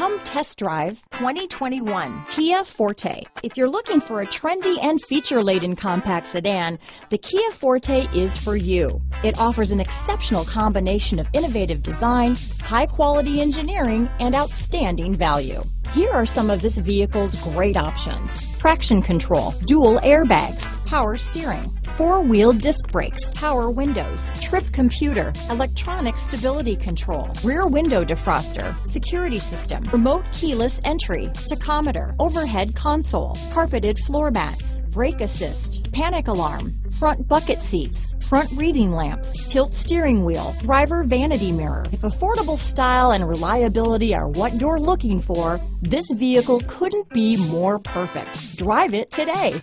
Come test drive 2021 Kia Forte. If you're looking for a trendy and feature-laden compact sedan, the Kia Forte is for you. It offers an exceptional combination of innovative design, high-quality engineering, and outstanding value. Here are some of this vehicle's great options. Traction control, dual airbags, power steering, four-wheel disc brakes, power windows, trip computer, electronic stability control, rear window defroster, security system, remote keyless entry, tachometer, overhead console, carpeted floor mats, brake assist, panic alarm, front bucket seats, front reading lamps, tilt steering wheel, driver vanity mirror. If affordable style and reliability are what you're looking for, this vehicle couldn't be more perfect. Drive it today.